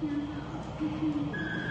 天哪，不是你吗？